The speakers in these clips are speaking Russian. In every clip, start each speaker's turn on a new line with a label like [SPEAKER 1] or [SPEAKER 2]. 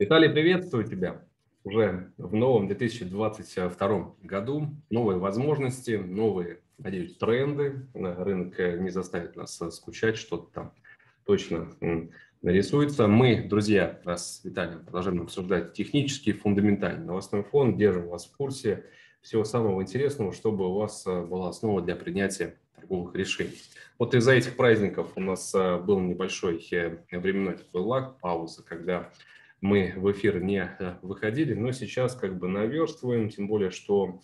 [SPEAKER 1] Виталий, приветствую тебя. Уже в новом 2022 году новые возможности, новые, надеюсь, тренды. Рынок не заставит нас скучать, что-то там точно нарисуется. Мы, друзья, с Виталием продолжаем обсуждать технический, фундаментальный новостной фон, держим вас в курсе всего самого интересного, чтобы у вас была основа для принятия торговых решений. Вот из-за этих праздников у нас был небольшой э, временной такой лаг, пауза, когда мы в эфир не э, выходили, но сейчас как бы наверстываем, тем более, что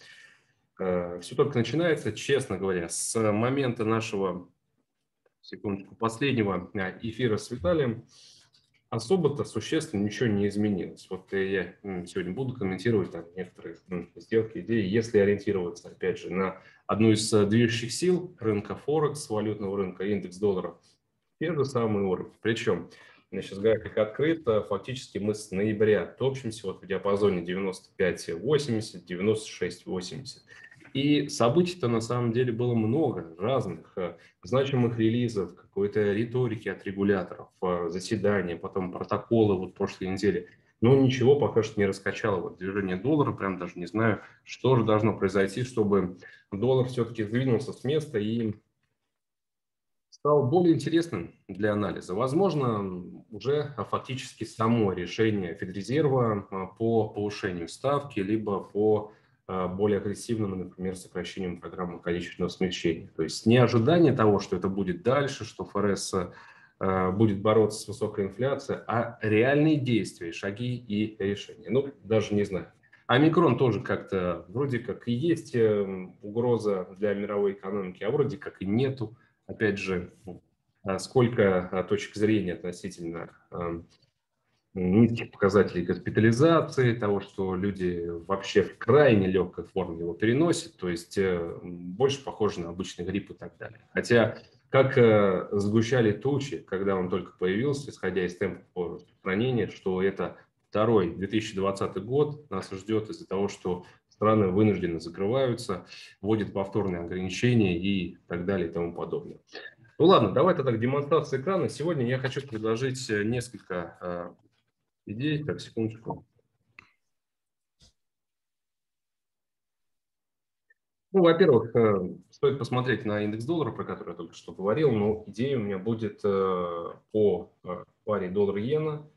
[SPEAKER 1] э, все только начинается, честно говоря, с момента нашего, секундочку, последнего э, эфира с Виталием, особо-то существенно ничего не изменилось. Вот я сегодня буду комментировать там некоторые сделки, идеи, если ориентироваться, опять же, на одну из движущих сил рынка Форекс, валютного рынка, индекс доллара, те же самые уровни. Причем у меня сейчас график открыт. Фактически мы с ноября топчемся вот в диапазоне 95-80, 96-80. И событий-то на самом деле было много разных, э, значимых релизов, какой-то риторики от регуляторов, э, заседания, потом протоколы вот прошлой недели. Но ничего пока что не раскачало вот движение доллара, прям даже не знаю, что же должно произойти, чтобы доллар все-таки сдвинулся с места и стал более интересным для анализа. Возможно, уже фактически само решение Федрезерва а, по повышению ставки, либо по а, более агрессивному, например, сокращению программы количественного смягчения. То есть не ожидание того, что это будет дальше, что ФРС а, будет бороться с высокой инфляцией, а реальные действия, шаги и решения. Ну, даже не знаю. Омикрон тоже как-то вроде как и есть э, угроза для мировой экономики, а вроде как и нету опять же, а сколько а, точек зрения относительно низких показателей госпитализации, того, что люди вообще в крайне легкой форме его переносят, то есть э, больше похоже на обычный грипп и так далее. Хотя, как э, сгущали тучи, когда он только появился, исходя из темпа распространения, что это второй 2020 год нас ждет из-за того, что страны вынужденно закрываются, вводят повторные ограничения и так далее и тому подобное. Ну ладно, давай тогда к демонстрации экрана. Сегодня я хочу предложить э, несколько э, идей. Так, секундочку. Ну, во-первых, э, стоит посмотреть на индекс доллара, про который я только что говорил, но идея у меня будет э, по паре доллар-иена,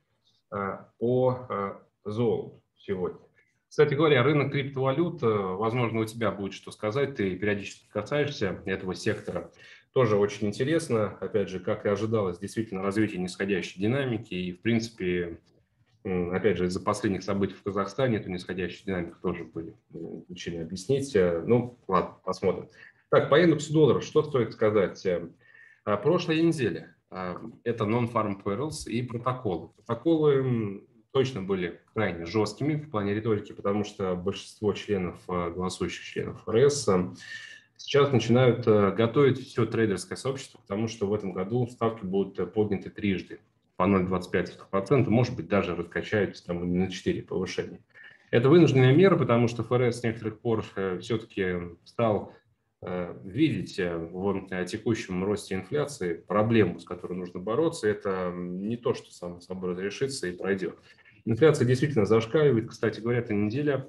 [SPEAKER 1] по золоту сегодня. Кстати говоря, рынок криптовалют, э, возможно, у тебя будет что сказать, ты периодически касаешься этого сектора. Тоже очень интересно, опять же, как и ожидалось, действительно развитие нисходящей динамики. И, в принципе, опять же, из-за последних событий в Казахстане эту нисходящую динамику тоже были учили объяснить. Э, ну, ладно, посмотрим. Так, по индексу доллара, что стоит сказать? Э, прошлая неделя – это non-farm payrolls и протоколы. Протоколы точно были крайне жесткими в плане риторики, потому что большинство членов, э, голосующих членов ФРС э, сейчас начинают э, готовить все трейдерское сообщество, потому что в этом году ставки будут подняты трижды по 0,25%, может быть, даже раскачаются там на 4 повышения. Это вынужденная мера, потому что ФРС с некоторых пор все-таки стал видеть в текущем росте инфляции проблему, с которой нужно бороться. Это не то, что само собой разрешится и пройдет. Инфляция действительно зашкаливает. Кстати говоря, эта неделя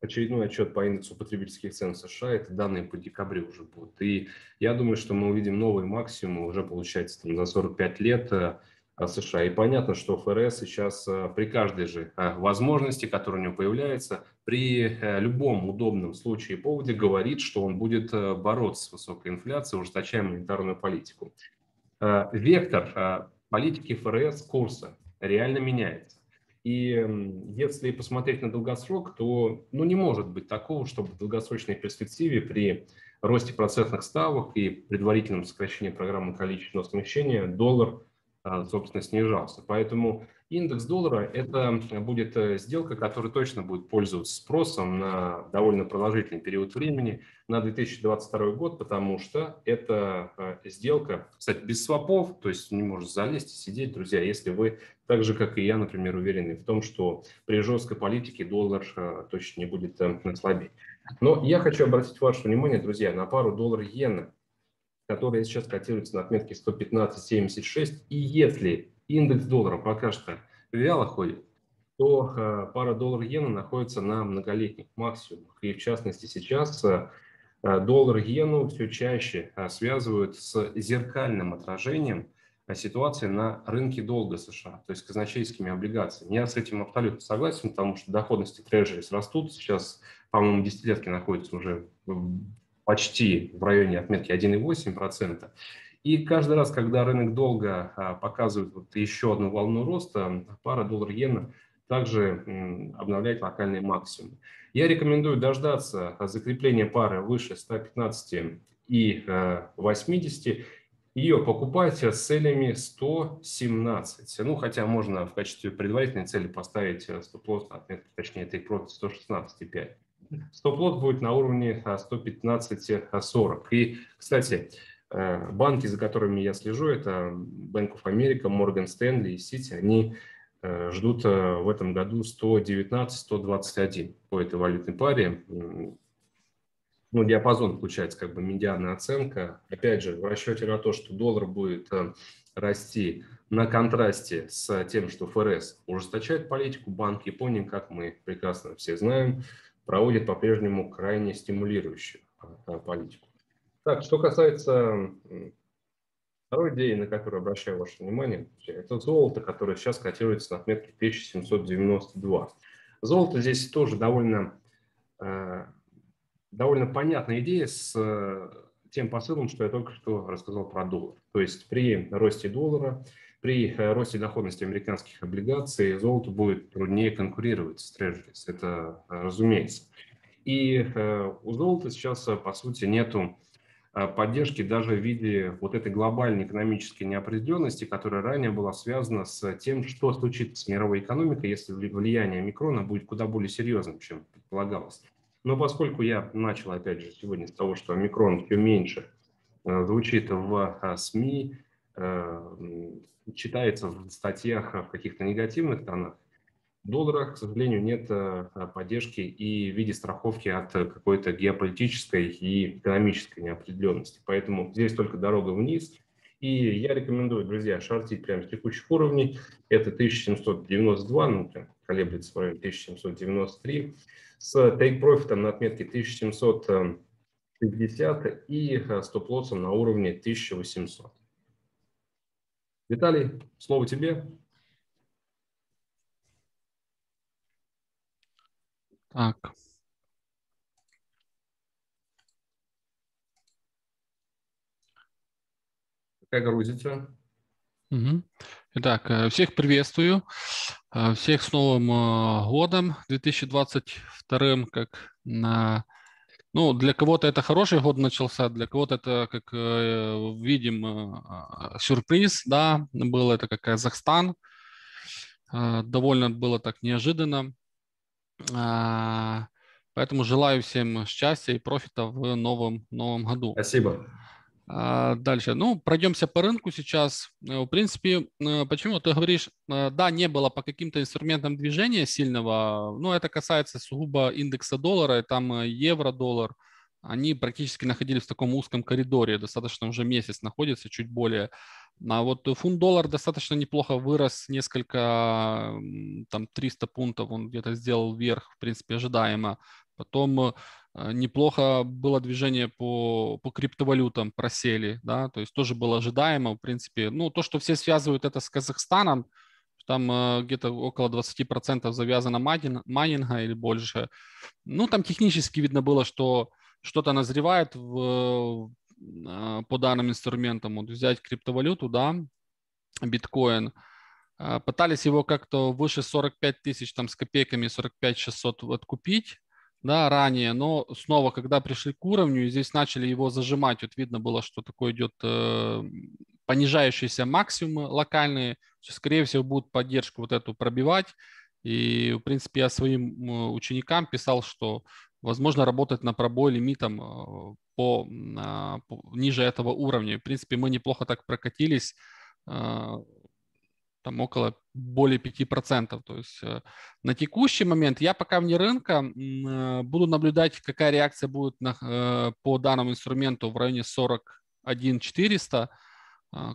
[SPEAKER 1] очередной отчет по индексу потребительских цен США, это данные по декабрю уже будут. И я думаю, что мы увидим новый максимум уже, получается, там, за 45 лет э, США. И понятно, что ФРС сейчас э, при каждой же э, возможности, которая у него появляется, при любом удобном случае и поводе говорит, что он будет бороться с высокой инфляцией, ужесточая монетарную политику. Вектор политики ФРС курса реально меняется. И если посмотреть на долгосрок, то ну, не может быть такого, чтобы в долгосрочной перспективе при росте процентных ставок и предварительном сокращении программы количественного смещения доллар, а, собственно, снижался. Поэтому Индекс доллара – это будет э, сделка, которая точно будет пользоваться спросом на довольно продолжительный период времени, на 2022 год, потому что это э, сделка, кстати, без свопов, то есть не может залезть и сидеть, друзья, если вы, так же, как и я, например, уверены в том, что при жесткой политике доллар э, точно не будет слабее. Но я хочу обратить ваше внимание, друзья, на пару доллар-иена, которая сейчас котируется на отметке 115.76, и если индекс доллара пока что вяло ходит, то э, пара доллар-иена находится на многолетних максимумах. И в частности сейчас э, доллар-иену все чаще связывают с зеркальным отражением ситуации на рынке долга США, то есть казначейскими облигациями. Я с этим абсолютно согласен, потому что доходности трежерис растут. Сейчас, по-моему, десятилетки находятся уже почти в районе отметки 1,8%. И каждый раз, когда рынок долга а, показывает вот еще одну волну роста, пара доллар-иена также обновляет локальные максимумы. Я рекомендую дождаться закрепления пары выше 115 и 80, а, ее покупать с целями 117. Ну, хотя можно в качестве предварительной цели поставить э, стоп-лосс, точнее, take profit 116,5. Стоп-лосс будет на уровне 115,40. И, кстати, Э, банки, за которыми я слежу, это Bank of America, Morgan Stanley и Citi, они э, ждут э, в этом году 119-121 по этой валютной паре. Ну, диапазон получается как бы медианная оценка. Опять же, в расчете на то, что доллар будет расти на контрасте с тем, что ФРС ужесточает политику, Банк Японии, как мы прекрасно все знаем, проводит по-прежнему крайне стимулирующую политику. Так, что касается второй идеи, на которую обращаю ваше внимание, это золото, которое сейчас котируется на отметке 1792. Золото здесь тоже довольно, э, довольно понятная идея с э, тем посылом, что я только что рассказал про доллар. То есть при росте доллара, при э, росте доходности американских облигаций золото будет труднее конкурировать с трежерис. Это разумеется. И у золота сейчас, по сути, нету Э, поддержки даже в виде вот этой глобальной экономической неопределенности, которая ранее была связана с тем, что случится с мировой экономикой, если влияние микрона будет куда более серьезным, чем предполагалось. Но поскольку я начал, опять же, сегодня с того, что микрон все меньше э, звучит в э, СМИ, читается в статьях в каких-то негативных тонах, в долларах, к сожалению, нет э, поддержки и в виде страховки от какой-то геополитической и экономической неопределенности. Поэтому здесь только дорога вниз. И я рекомендую, друзья, шортить прямо с текущих уровней. Это 1792, ну, прям колеблется в районе 1793, с тейк-профитом на отметке 1750 и э, стоп-лоссом на уровне 1800. Виталий, слово тебе.
[SPEAKER 2] Так.
[SPEAKER 1] Как грузится?
[SPEAKER 2] Угу. Итак, э, всех приветствую. Э, всех с Новым э, годом 2022, как на ну, для кого-то это хороший год начался, для кого-то это, как видим, сюрприз, да, был это как Казахстан. Довольно было так неожиданно. А, поэтому желаю всем счастья и профита в новом, новом году.
[SPEAKER 1] Спасибо.
[SPEAKER 2] А, дальше. Ну, пройдемся по рынку сейчас. Э, в принципе, э, почему ты говоришь, э, да, не было по каким-то инструментам движения сильного, но это касается сугубо индекса доллара, там евро-доллар, они практически находились в таком узком коридоре, достаточно уже месяц находится, чуть более. А вот фунт-доллар достаточно неплохо вырос, несколько, там 300 пунктов он где-то сделал вверх, в принципе, ожидаемо. Потом неплохо было движение по, по криптовалютам, просели, да, то есть тоже было ожидаемо, в принципе. Ну, то, что все связывают это с Казахстаном, там э, где-то около 20% завязано майнинг, майнинга или больше. Ну, там технически видно было, что что-то назревает в, а, по данным инструментам, вот взять криптовалюту, да, биткоин, а, пытались его как-то выше 45 тысяч там с копейками, 45 600 откупить, да, ранее, но снова, когда пришли к уровню, и здесь начали его зажимать, вот видно было, что такое идет э, понижающиеся максимумы локальные, скорее всего, будут поддержку вот эту пробивать, и, в принципе, я своим ученикам писал, что возможно работать на пробой лимитом э, по, по ниже этого уровня. В принципе, мы неплохо так прокатились, э, там около более 5%. То есть э, на текущий момент я пока вне рынка буду наблюдать, какая реакция будет на, по данному инструменту в районе 41 400.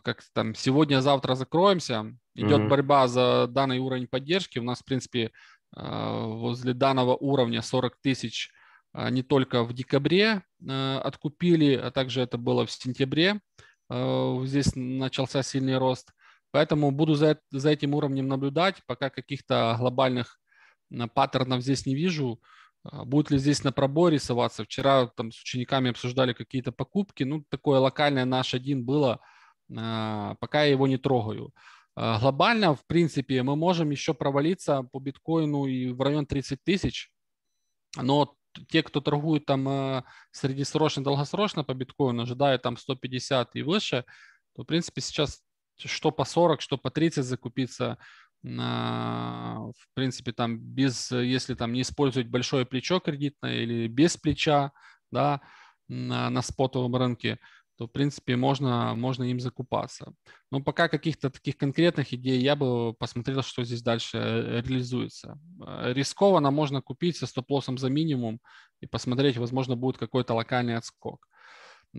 [SPEAKER 2] как там сегодня-завтра закроемся, идет mm-hmm. борьба за данный уровень поддержки. У нас, в принципе, возле данного уровня 40 тысяч не только в декабре откупили, а также это было в сентябре. Здесь начался сильный рост. Поэтому буду за, за этим уровнем наблюдать, пока каких-то глобальных паттернов здесь не вижу. А, будет ли здесь на пробой рисоваться? Вчера там с учениками обсуждали какие-то покупки. Ну, такое локальное наш один было, а, пока я его не трогаю. А, глобально, в принципе, мы можем еще провалиться по биткоину и в район 30 тысяч, но те, кто торгует там среднесрочно, долгосрочно по биткоину, ожидают там 150 и выше, то, в принципе, сейчас что по 40, что по 30 закупиться – в принципе, там без, если там не использовать большое плечо кредитное или без плеча, да, на, на спотовом рынке, то, в принципе, можно, можно им закупаться. Но пока каких-то таких конкретных идей я бы посмотрел, что здесь дальше э, реализуется. Э, рискованно можно купить со стоп-лоссом за минимум и посмотреть, возможно, будет какой-то локальный отскок.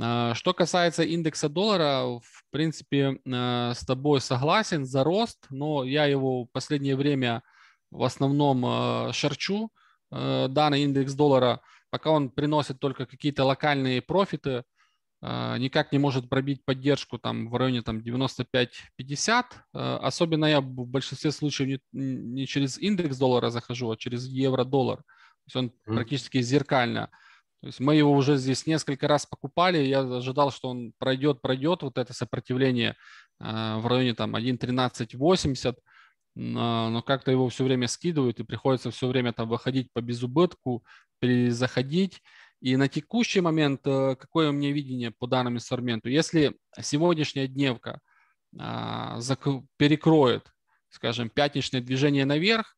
[SPEAKER 2] А, что касается индекса доллара, в принципе, а, с тобой согласен за рост, но я его в последнее время в основном а, шарчу. Данный индекс доллара, пока он приносит только какие-то локальные профиты, никак не может пробить поддержку там в районе там 95-50. Особенно я в большинстве случаев не, не через индекс доллара захожу, а через евро-доллар. То есть он mm. практически зеркально. То есть мы его уже здесь несколько раз покупали, я ожидал, что он пройдет, пройдет вот это сопротивление э, в районе там 1.1380, но как-то его все время скидывают и приходится все время там выходить по безубытку, перезаходить. И на текущий момент э, какое у меня видение по данному инструменту? Если сегодняшняя дневка а, перекроет, скажем, пятничное движение наверх,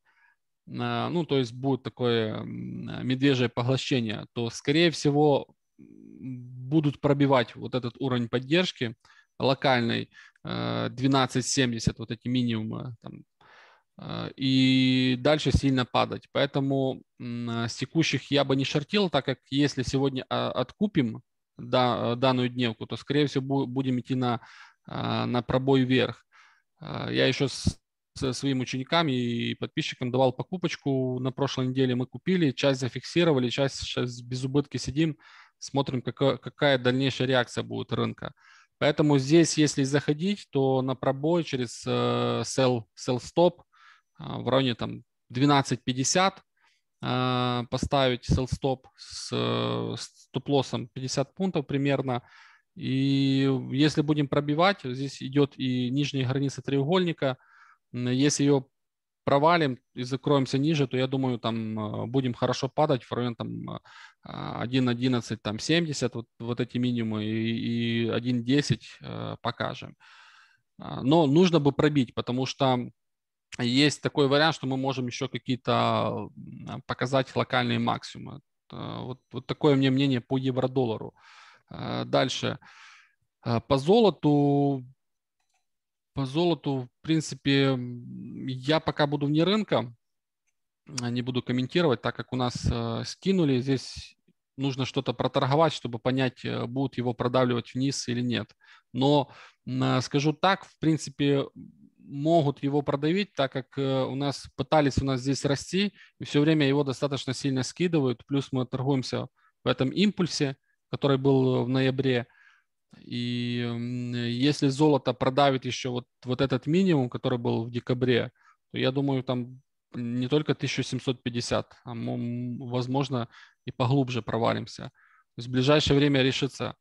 [SPEAKER 2] ну, то есть будет такое медвежье поглощение, то, скорее всего, будут пробивать вот этот уровень поддержки локальный 12.70, э, вот эти минимумы, там, э, и дальше сильно падать. Поэтому с текущих я бы не шортил, так как если сегодня а, откупим данную дневку, то, скорее всего, будем идти на, на пробой вверх. Э, я еще своим ученикам и подписчикам давал покупочку на прошлой неделе. Мы купили, часть зафиксировали, часть сейчас без убытки сидим, смотрим, какая, какая дальнейшая реакция будет рынка. Поэтому здесь, если заходить, то на пробой через э, sell, sell stop э, в районе там 12.50 э, поставить sell stop с, стоп-лоссом 50 пунктов примерно. И если будем пробивать, здесь идет и нижняя граница треугольника – если ее провалим и закроемся ниже, то я думаю, там а, будем хорошо падать в район там 1.11, а, там 70, вот, вот эти минимумы, и, и 1.10 э, покажем. А, но нужно бы пробить, потому что есть такой вариант, что мы можем еще какие-то показать локальные максимумы. Вот, вот такое мне мнение по евро-доллару. Дальше. По золоту по золоту, в принципе, я пока буду вне рынка, а, не буду комментировать, так как у нас э, скинули, здесь нужно что-то проторговать, чтобы понять, э, будут его продавливать вниз или нет. Но э, скажу так, в принципе, могут его продавить, так как э, у нас пытались у нас здесь расти, и все время его достаточно сильно скидывают, плюс мы торгуемся в этом импульсе, который был в ноябре, и если золото продавит еще вот, вот этот минимум, который был в декабре, то я думаю, там не только 1750, а возможно и поглубже провалимся. То есть в ближайшее время решится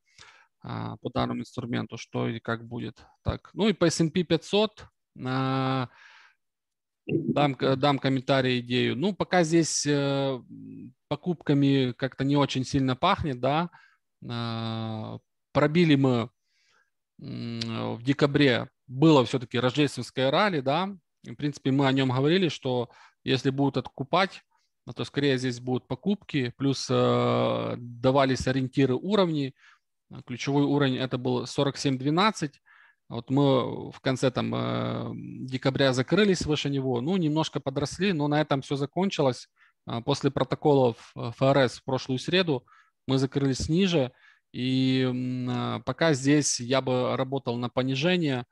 [SPEAKER 2] а, по данному инструменту, что и как будет. Так, ну и по S&P 500 а, дам, дам комментарий, идею. Ну, пока здесь э, покупками как-то не очень сильно пахнет, да, а, пробили мы в декабре, было все-таки рождественское ралли, да, в принципе, мы о нем говорили, что если будут откупать, то скорее здесь будут покупки, плюс э, давались ориентиры уровней. Ключевой уровень это был 47.12. Вот мы в конце там э, декабря закрылись выше него, ну, немножко подросли, но на этом все закончилось. После протоколов ФРС в прошлую среду мы закрылись ниже, И а, пока здесь я бы работал на понижение.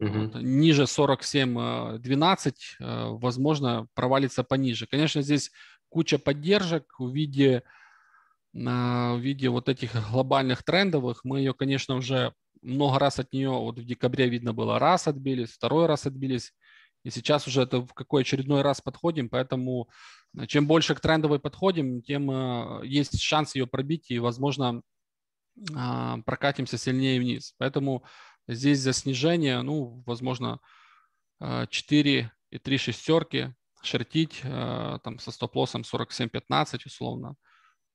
[SPEAKER 2] Вот, ниже 47-12, возможно, провалится пониже. Конечно, здесь куча поддержек в виде, в виде вот этих глобальных трендовых. Мы ее, конечно, уже много раз от нее, вот в декабре видно было, раз отбились, второй раз отбились. И сейчас уже это в какой очередной раз подходим, поэтому чем больше к трендовой подходим, тем есть шанс ее пробить и, возможно, а, прокатимся сильнее вниз. Поэтому здесь за снижение, ну, возможно, 4 э, и 3 шестерки шортить там со стоп-лоссом 47-15 условно.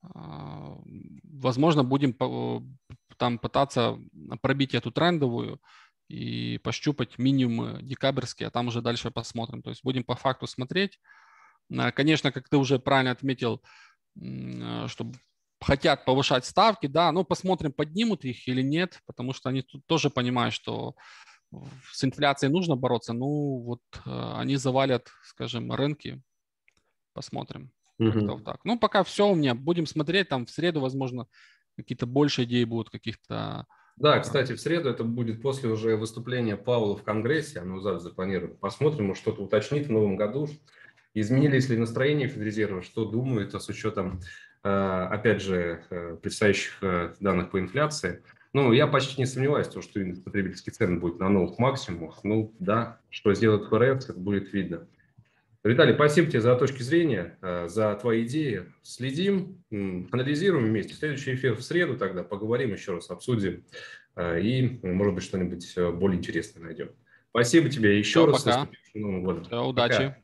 [SPEAKER 2] А, возможно, будем там пытаться пробить эту трендовую, и пощупать минимумы декабрьские, а там уже дальше посмотрим. То есть будем по факту смотреть. А, конечно, как ты уже правильно отметил, а, что хотят повышать ставки, да, но посмотрим, поднимут их или нет, потому что они тут тоже понимают, что с инфляцией нужно бороться, ну вот а, они завалят, скажем, рынки, посмотрим. Как-то вот так. Ну, пока все у меня. Будем смотреть. Там в среду, возможно, какие-то больше идеи будут, каких-то
[SPEAKER 1] да, кстати, в среду это будет после уже выступления Паула в Конгрессе, оно завтра запланировано. Посмотрим, может что-то уточнит в новом году, изменились ли настроения Федрезерва, что думают а с учетом, э, опять же, э, предстоящих э, данных по инфляции. Ну, я почти не сомневаюсь, что индекс потребительских цен будет на новых максимумах. Ну, да, что сделает ФРС, это будет видно. Виталий, спасибо тебе за точки зрения, за твои идеи. Следим, анализируем вместе. Следующий эфир в среду тогда поговорим еще раз, обсудим и, может быть, что-нибудь более интересное найдем. Спасибо тебе еще
[SPEAKER 2] Все,
[SPEAKER 1] раз.
[SPEAKER 2] Пока. Новым годом. Все, удачи. Пока.